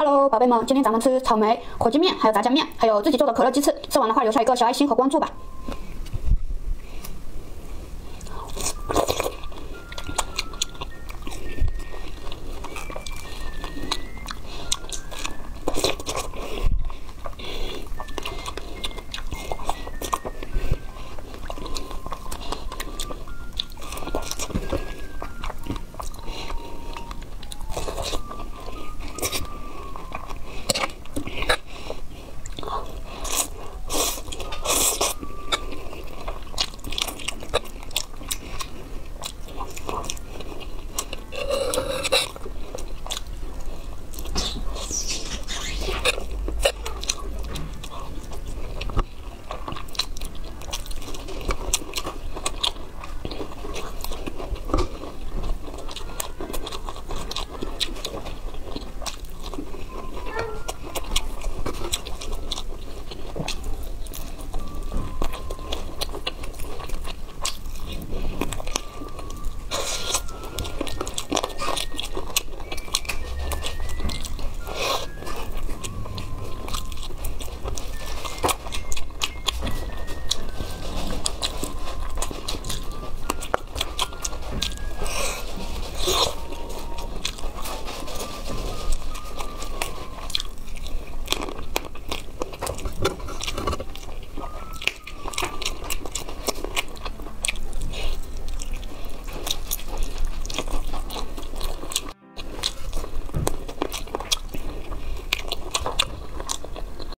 hello 宝贝们，今天咱们吃草莓、火鸡面还有炸酱面，还有自己做的可乐鸡翅。吃完的话，留下一个小爱心和关注吧。